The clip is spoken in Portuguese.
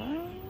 Ah.